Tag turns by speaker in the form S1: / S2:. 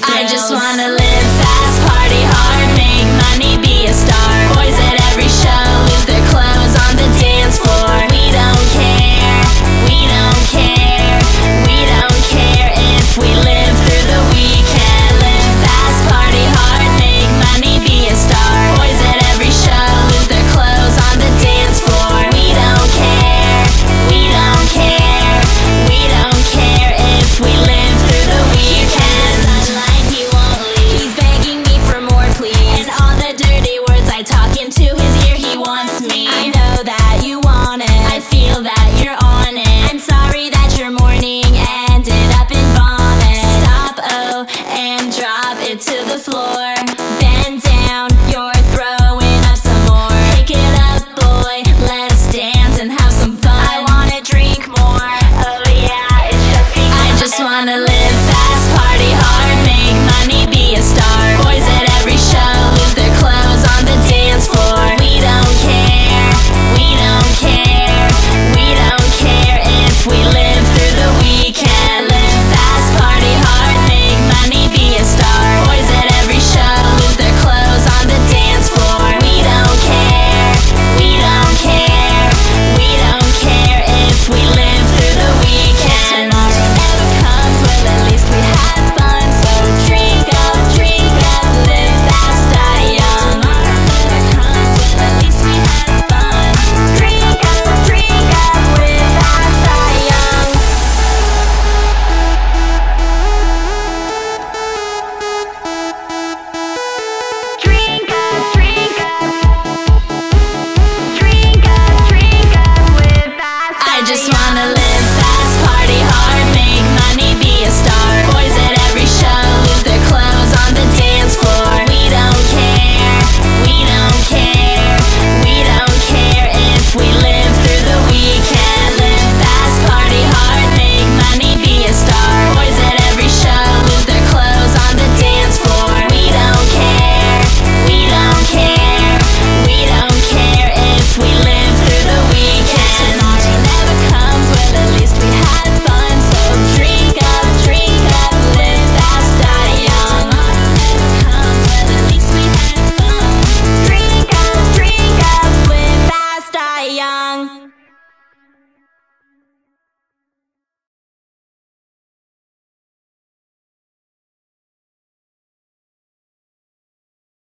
S1: I just wanna